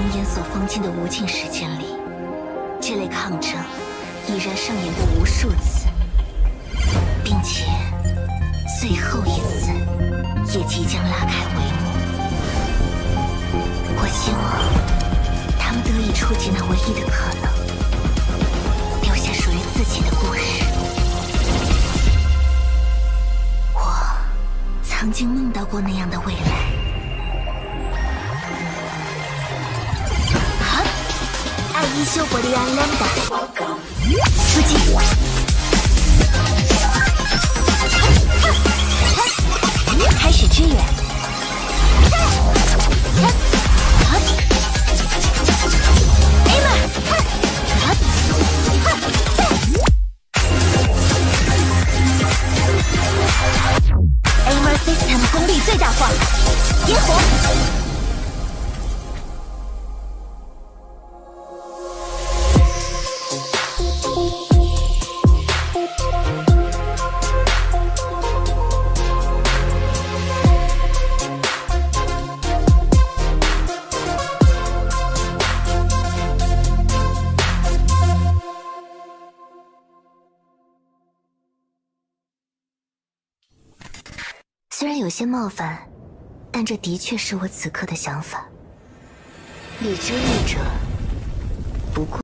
中烟所封禁的无尽时间里，这类抗争已然上演过无数次，并且最后一次也即将拉开帷幕。我希望他们得以触及那唯一的可能，留下属于自己的故事。我曾经梦到过那样的未来。伊修伯利安·兰达，出击！开始支援。A 们，Aimer System 功力最大化，点火。虽然有些冒犯，但这的确是我此刻的想法。理之欲者，不过。